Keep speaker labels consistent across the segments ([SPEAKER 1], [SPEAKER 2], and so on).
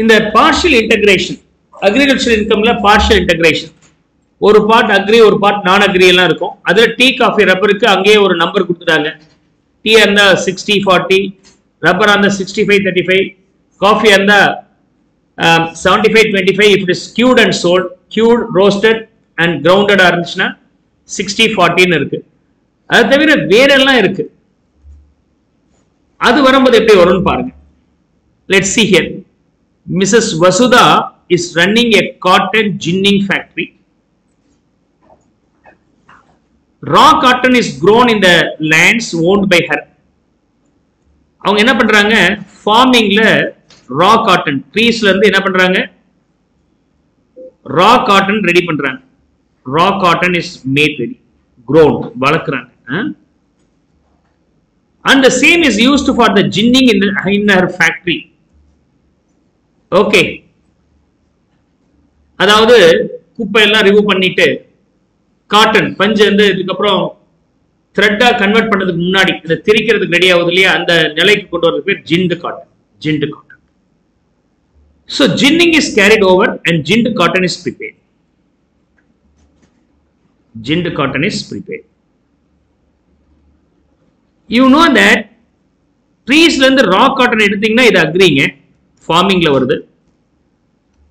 [SPEAKER 1] இந்த partial integration agriculture இன்கம்ல partial integration ஒரு பார்ட் அக்ரி ஒரு பார்ட் நான் அக்ரி எல்லாம் இருக்கும். அதுல டீ காஃபி ரப்பருக்கு அங்கேயே ஒரு நம்பர் கொடுத்துட்டாங்க. டீ இருந்தா சிக்ஸ்டி ஃபார்ட்டி ரப்பர் இருந்தா sixty five thirty five coffee இருந்தா seventy five twenty five if skewed and sold cured roasted and கிரவுண்டடா இருந்துச்சுன்னா சிக்ஸ்டி ஃபார்ட்டின்னு இருக்கு. அது தவிர வேறெல்லாம் இருக்கு. அது வரும்போது எப்படி வரும்னு பாருங்க. Let see here Mrs. Vasudha is running a cotton ginning factory. Raw cotton is grown in the lands owned by her. அவங்க என்ன பண்றாங்க? ஃபார்மிங்ல ரா காட்டன் ட்ரீஸ்ல இருந்து என்ன பண்றாங்க? ரா காட்டன் ரெடி பண்றாங்க. Raw cotton is made ready grown வளர்க்குறாங்க. And same is used for the ginning in in her factory okay அதாவது குப்பை எல்லாம் ரிமூவ் பண்ணிட்டு காட்டன் பஞ்சு வந்து இதுக்கப்புறம் த்ரெட்டா கன்வெர்ட் பண்ணதுக்கு முன்னாடி இந்த திரிக்கிறதுக்கு ரெடி ஆகுது இல்லையா? அந்த நிலைக்கு கொண்டு வரது பேர் ginned cotton ginned cotton so ginning is carried over and ginned cotton is prepared ginned cotton is prepared you know that ட்ரீஸ்ல இருந்து ரா காட்டன் எடுத்தீங்கன்னா இது அக்ரிங்க ஃபார்மிங்கில் வருது.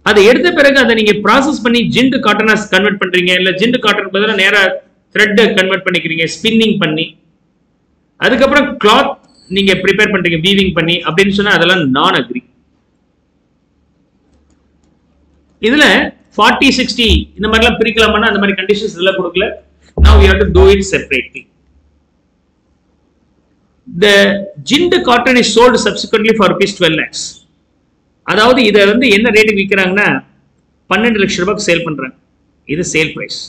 [SPEAKER 1] அதை எடுத்த பிறகு அதை நீங்க ப்ராசஸ் பண்ணி ஜிண்டு காட்டனாக கன்வெர்ட் பண்றீங்க. இல்ல ஜிண்டு காட்டன் பதிலாக நேரா த்ரெட் கன்வெர்ட் பண்ணிக்கிறீங்க ஸ்பின்னிங் பண்ணி. அதுக்கப்புறம் கிளாத் நீங்க ப்ரிப்பேர் பண்றீங்க வீவிங் பண்ணி அப்படின்னு சொன்னா அதெல்லாம் நான் அக்ரி இதுல ஃபார்ட்டி சிக்ஸ்டி இந்த மாதிரிலாம் பிரிக்கலாமா அந்த மாதிரி கண்டிஷன்ஸ் இதெல்லாம் கொடுக்கல. Now you have to do it separately. Ginned cotton is sold subsequently for rupees twelve lakhs அதாவது இதை வந்து என்ன ரேட்டுக்கு விற்கிறாங்கன்னா பன்னெண்டு லட்சம் ரூபாய்க்கு சேல் பண்றாங்க. இது sale price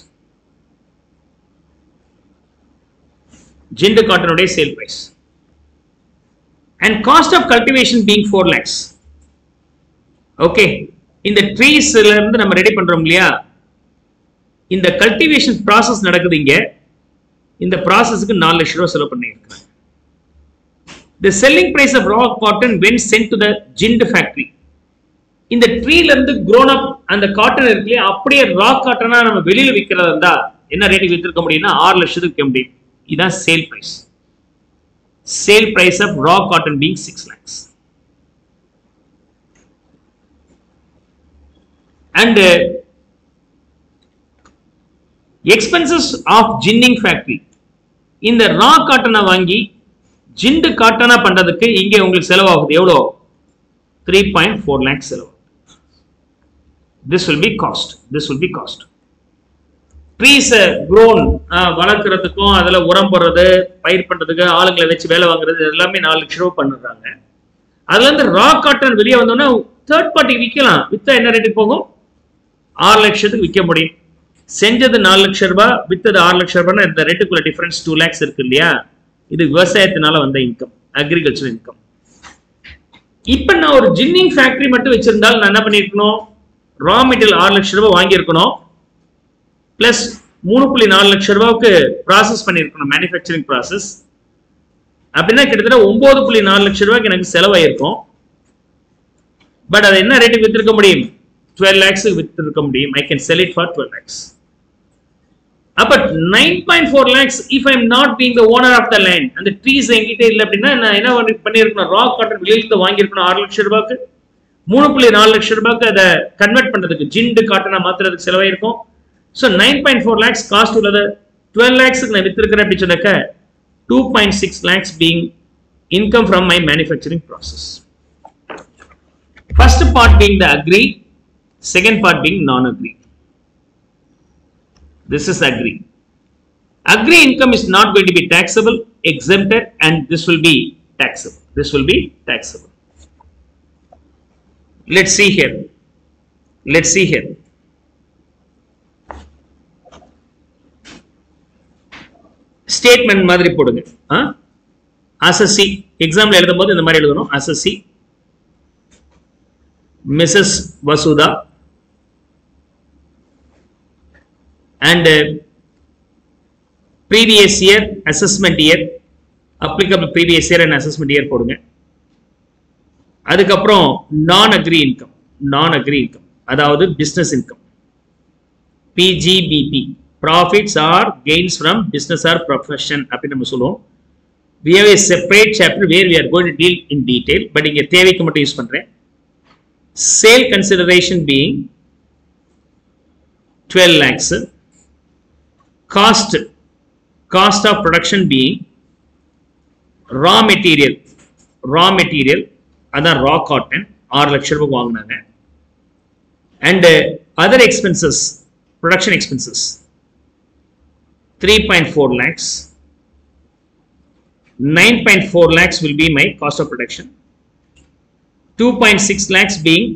[SPEAKER 1] ginned காட்டனுடைய sale price and cost of cultivation being four lakhs okay இந்த ட்ரீஸ்ல இருந்து நம்ம ரெடி பண்றோம் இல்லையா? இந்த கல்டிவேஷன் ப்ராசஸ் நடக்குது இங்க. இந்த ப்ராசஸ்க்கு நாலு லட்சம் ரூபாய் செலவு பண்ணியிருக்காங்க. The selling price of raw cotton when sent to the ginned factory இந்த ட்ரீல இருந்து க்ரோன் அப் அந்த காட்டன் இருக்கு அப்படியே ரா காட்டனா நம்ம வெளியில விற்கிறதா இருந்தா என்ன ரேட்டுக்கு வித்திருக்க முடியும்னா ஆறு லட்சத்துக்கு விற்க முடியும். இதான் sale price sale price of raw cotton being six lakhs and expenses of ginning factory இந்த ரா காட்டனை வாங்கி ஜிண்டு காட்டனா பண்றதுக்கு இங்கே உங்களுக்கு செலவாகுது. எவ்வளோ? த்ரீ பாயிண்ட் ஃபோர் லேக்ஸ் செலவு. This will be cost this will be cost ட்ரீஸை க்ரோன் வளர்க்குறதுக்கும் அதில் உரம் போடுறது பயிர் பண்ணுறதுக்கு ஆளுங்களை வச்சு வேலை வாங்குறது எல்லாமே நாலு லட்ச ரூபா பண்ணுறாங்க. அதுலேருந்து ரா காட்டன் வெளியே வந்தோன்னா தேர்ட் பார்ட்டிக்கு விற்கலாம் வித்தா என்ன ரேட்டுக்கு போகும்? ஆறு லட்சத்துக்கு விற்க முடியும். செஞ்சது நாலு லட்சம் ரூபாய் வித்தது ஆறு லட்சம் ரூபாய்னா இந்த ரேட்டுக்குள்ள டிஃபரன்ஸ் டூ லேக்ஸ் இருக்கு இல்லையா? இது விவசாயத்தினால வந்த இன்கம் அக்ரிகல்ச்சர் இன்கம் இப்ப நான் ஒரு ஜின்னிங் ஃபேக்டரி மட்டும் வச்சிருந்தால் நான் என்ன பண்ணிருக்கணும் ரா மெட்டீரியல் ஆறு லட்சம் ரூபாய் வாங்கியிருக்கணும். பிளஸ் மூணு புள்ளி நாலு லட்சம் ரூபாய்க்கு ப்ராசஸ் பண்ணியிருக்கணும் மேனுஃபேக்சரிங் ப்ராசஸ் அப்படின்னா கிட்டத்தட்ட ஒன்பது புள்ளி நாலு லட்சம் ரூபாய்க்கு எனக்கு செலவாயிருக்கும். பட் அதை என்ன ரேட்டுக்கு வித்திருக்க முடியும்? டுவெல் லேக்ஸுக்கு வித்திருக்க முடியும். I can sell it for twelve lakhs அப்ப nine point four lakhs if I am not being the owner of the land அந்த ட்ரீஸ் என்கிட்ட இல்லை அப்படின்னா நான் என்ன பண்ணிருக்கணும் பண்ணியிருக்கணும்? ரா காட்டன் வெளியில வாங்கியிருக்கணும் ஆறு லட்சம் ரூபாய்க்கு. மூணு புள்ளி நாலு லட்சம் ரூபாய்க்கு அதை கன்வெர்ட் பண்றதுக்கு ஜிண்டு காட்டனா மாத்துறதுக்கு செலவாயிருக்கும் so nine point four lakhs cost உள்ளது டுவெல் லேக்ஸுக்கு நான் வித்திருக்கிறேன் அப்படின்னு சொன்னாக்க two point six lakhs being income from my manufacturing process first part being the agri second part being non agri This is agree. Agree income is not going to be taxable, exempted, and this will be taxable. This will be taxable. Let's see here let's see here statement மாதிரி போடுங்க assessee எக்ஸாம்ல எழுதும் போது இந்த மாதிரி எழுதணும் assessee Mrs Vasudha and previous year assessment year applicable previous year and assessment year போடுங்க அதுக்கப்புறம் non agri income non agri income அதாவது business income PGBP profits or gains from business or profession அப்படின்னு நம்ம சொல்லுவோம் we have a separate chapter where we are going to deal in detail but இங்கே தேவைக்கு மட்டும் use பண்ணுறேன் sale consideration being twelve lakhs cost cost of production being raw material raw material அதான் raw cotton ஆறு லட்சம் ரூபாய் வாங்கினாங்க and uh, other expenses production expenses 3.4 lakhs 9.4 lakhs will be my cost of production 2.6 lakhs being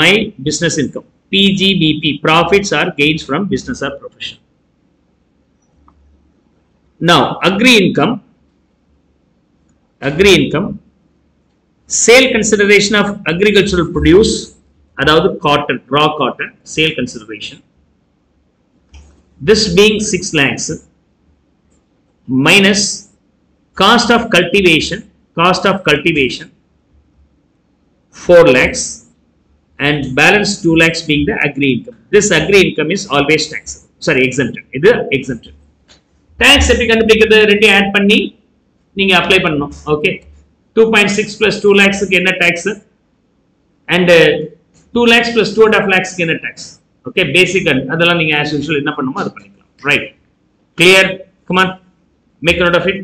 [SPEAKER 1] my business income pgbp profits or gains from business or profession now agree income agree income sale consideration of agricultural produce அதாவது cotton raw cotton sale consideration this being six lakhs minus cost of cultivation cost of cultivation four lakhs and balance two lakhs being the agri income this agri income is always tax sorry exempted இது exempted tax எப்படி கண்டுபிடிக்கிறது ரெண்டையும் add பண்ணி நீங்கள் apply பண்ணணும் okay two point six plus two லேக்ஸுக்கு என்ன tax and two lakhs plus two and of லேக்ஸ்க்கு என்ன tax okay basic அதெல்லாம் நீங்க ஆஸ் யூஷுவல் என்ன பண்ணுமோ அது பண்ணிக்கலாம். Right clear come on make note of it